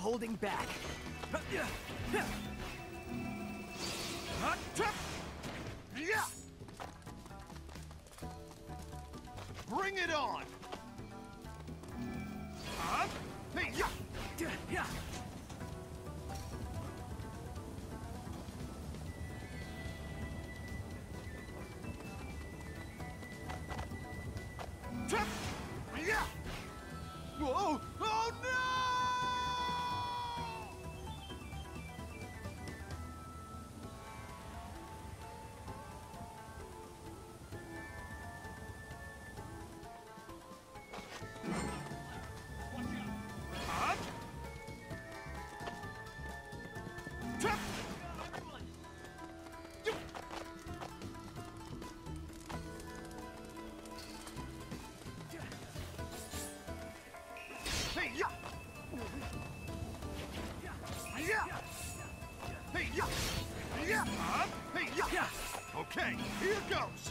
holding back. Bring it on! Huh? Hey! Okay, here goes.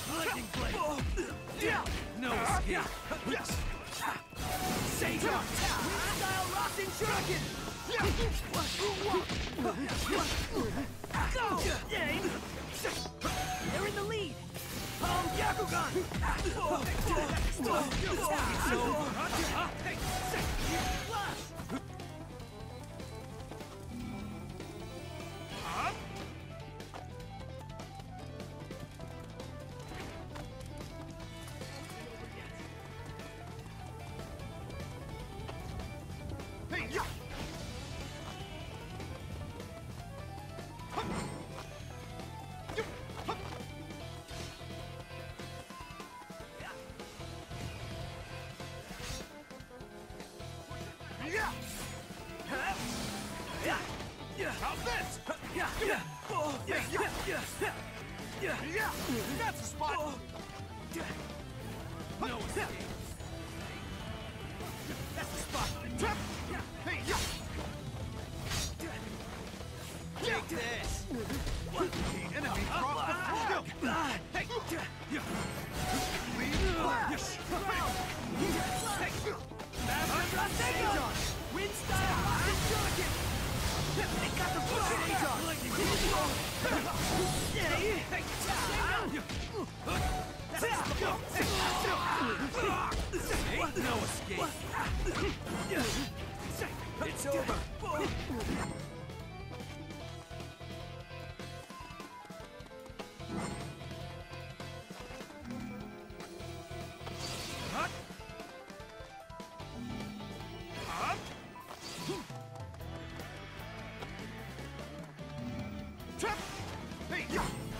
Lightning blade! No escape! Sage up! Style Rockin' Shuriken! Go! They're in the lead! Palm Byakugan! It's over! Hey, Hey!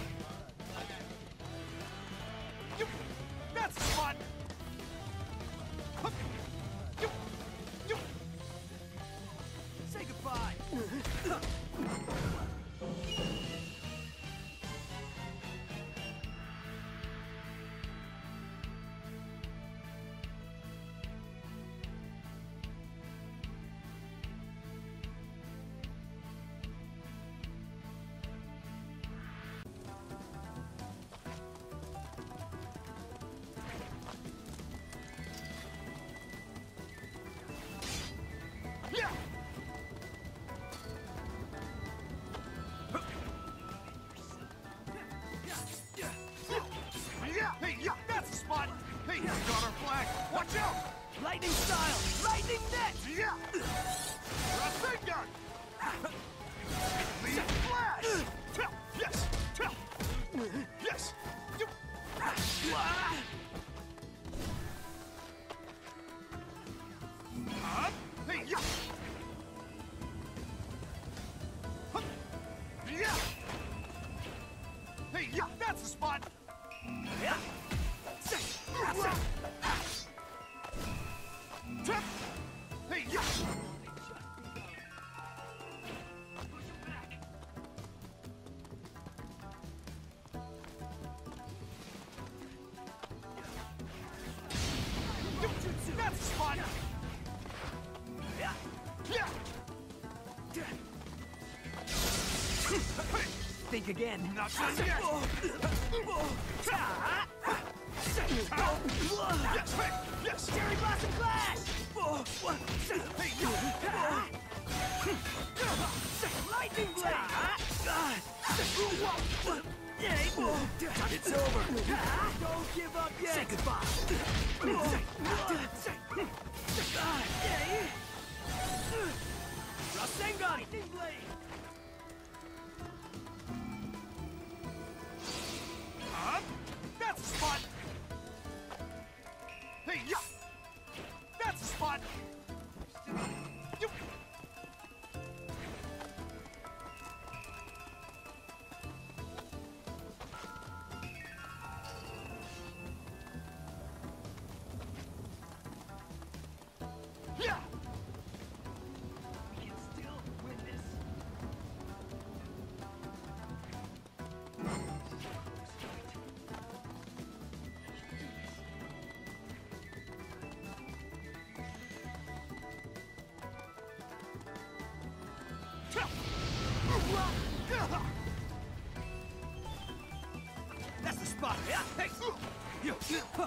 again. Not! Yes, Blossom Clash! Lightning It's over! Don't give up yet! Say goodbye! Rasengan!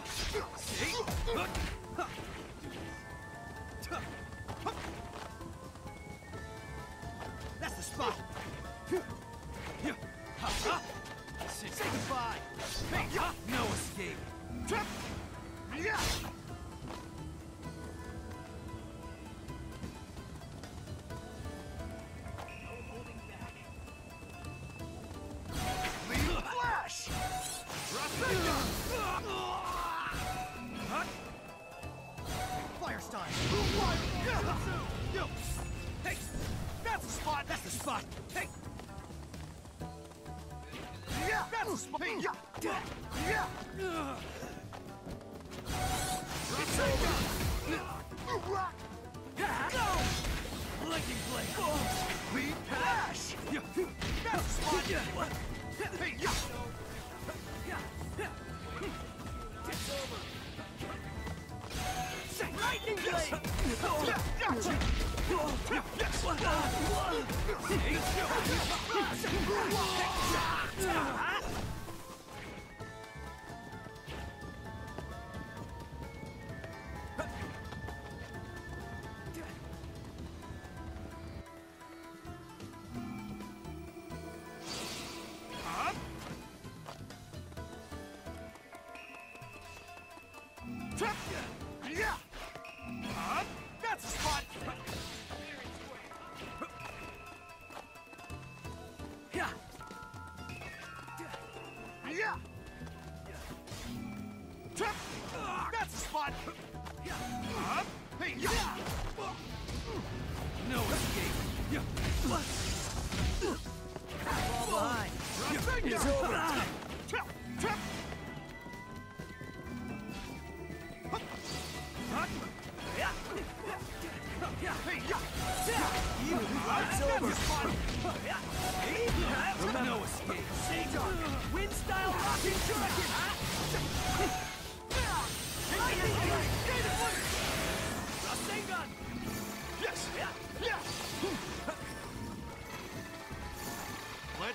せい rock! Yeah. Go! Lightning blade! Oh. We pass! That's spot! Hey! It's over! Lightning blade! Yes!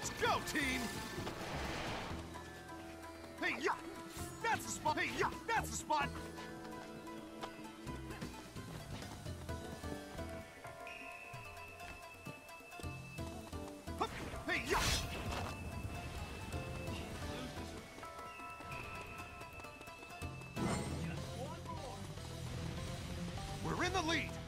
Let's go, team! Hey, yeah! That's the spot! Hey, yeah! That's the spot! Hey! We're in the lead!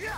Yeah!